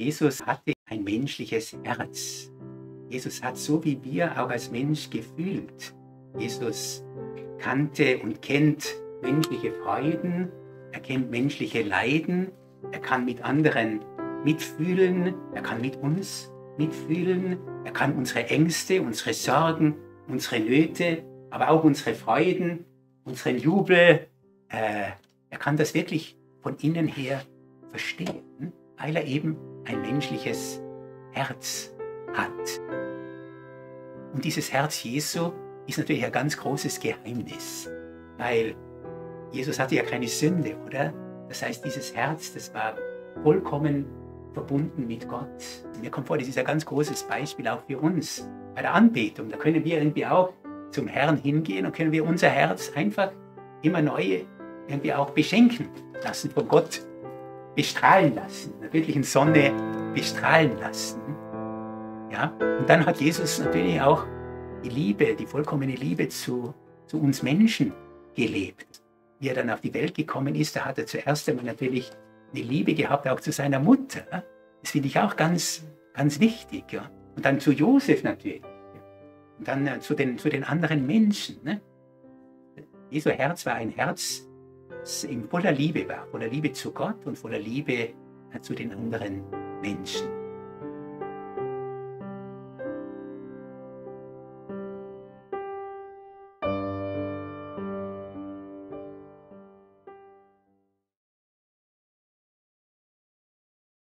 Jesus hatte ein menschliches Herz. Jesus hat so wie wir auch als Mensch gefühlt. Jesus kannte und kennt menschliche Freuden, er kennt menschliche Leiden, er kann mit anderen mitfühlen, er kann mit uns mitfühlen, er kann unsere Ängste, unsere Sorgen, unsere Nöte, aber auch unsere Freuden, unseren Jubel, äh, er kann das wirklich von innen her verstehen, weil er eben ein menschliches Herz hat. Und dieses Herz Jesu ist natürlich ein ganz großes Geheimnis, weil Jesus hatte ja keine Sünde, oder? Das heißt, dieses Herz, das war vollkommen verbunden mit Gott. Mir kommt vor, das ist ein ganz großes Beispiel auch für uns bei der Anbetung. Da können wir irgendwie auch zum Herrn hingehen und können wir unser Herz einfach immer neu irgendwie auch beschenken lassen, von Gott bestrahlen lassen, in der wirklichen Sonne bestrahlen lassen. Ja? Und dann hat Jesus natürlich auch die Liebe, die vollkommene Liebe zu, zu uns Menschen gelebt. Wie er dann auf die Welt gekommen ist, da hat er zuerst einmal natürlich eine Liebe gehabt, auch zu seiner Mutter. Das finde ich auch ganz, ganz wichtig. Ja? Und dann zu Josef natürlich. Und dann äh, zu, den, zu den anderen Menschen. Ne? Jesu Herz war ein Herz, voller Liebe war, voller Liebe zu Gott und voller Liebe äh, zu den anderen Menschen.